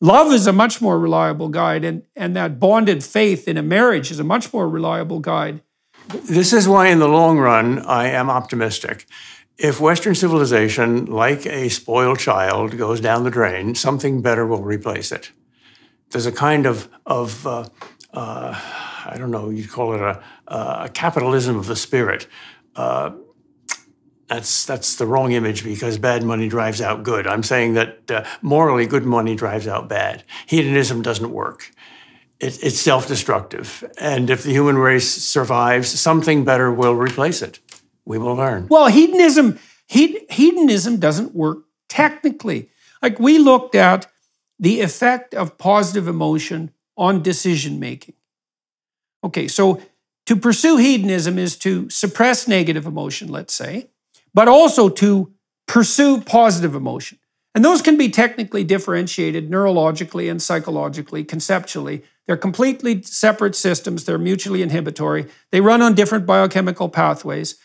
Love is a much more reliable guide, and, and that bonded faith in a marriage is a much more reliable guide. This is why, in the long run, I am optimistic. If Western civilization, like a spoiled child, goes down the drain, something better will replace it. There's a kind of, of uh, uh, I don't know, you'd call it a, a capitalism of the spirit. Uh, that's that's the wrong image because bad money drives out good. I'm saying that uh, morally good money drives out bad. Hedonism doesn't work. It, it's self-destructive, and if the human race survives, something better will replace it. We will learn. Well, hedonism hedonism doesn't work technically. Like we looked at the effect of positive emotion on decision making. Okay, so to pursue hedonism is to suppress negative emotion, let's say but also to pursue positive emotion. And those can be technically differentiated neurologically and psychologically, conceptually. They're completely separate systems, they're mutually inhibitory, they run on different biochemical pathways.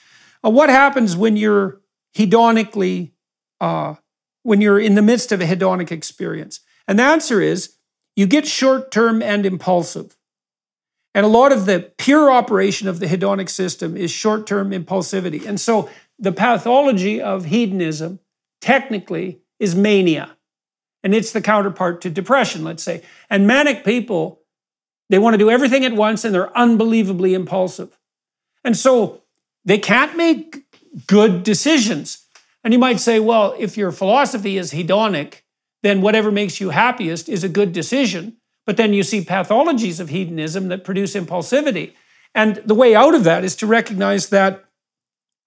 Uh, what happens when you're hedonically, uh, when you're in the midst of a hedonic experience? And the answer is you get short term and impulsive. And a lot of the pure operation of the hedonic system is short term impulsivity. And so the pathology of hedonism, technically, is mania. And it's the counterpart to depression, let's say. And manic people, they want to do everything at once and they're unbelievably impulsive. And so they can't make good decisions. And you might say, well, if your philosophy is hedonic, then whatever makes you happiest is a good decision. But then you see pathologies of hedonism that produce impulsivity. And the way out of that is to recognize that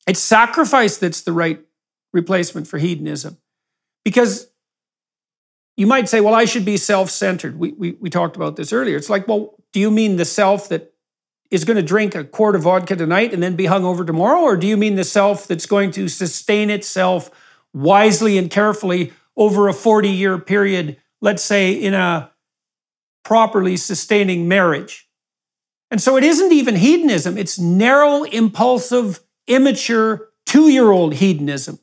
it's sacrifice that's the right replacement for hedonism. Because you might say, well, I should be self centered. We, we, we talked about this earlier. It's like, well, do you mean the self that is going to drink a quart of vodka tonight and then be hung over tomorrow? Or do you mean the self that's going to sustain itself wisely and carefully over a 40 year period, let's say in a properly sustaining marriage? And so it isn't even hedonism, it's narrow, impulsive immature two year old hedonism.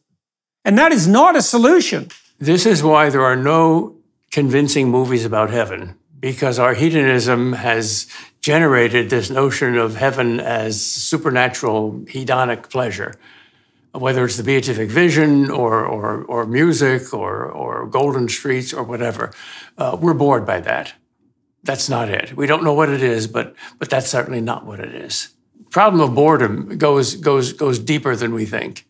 And that is not a solution. This is why there are no convincing movies about heaven, because our hedonism has generated this notion of heaven as supernatural hedonic pleasure. Whether it's the beatific vision or, or, or music or, or golden streets or whatever, uh, we're bored by that. That's not it. We don't know what it is, but, but that's certainly not what it is problem of boredom goes goes goes deeper than we think.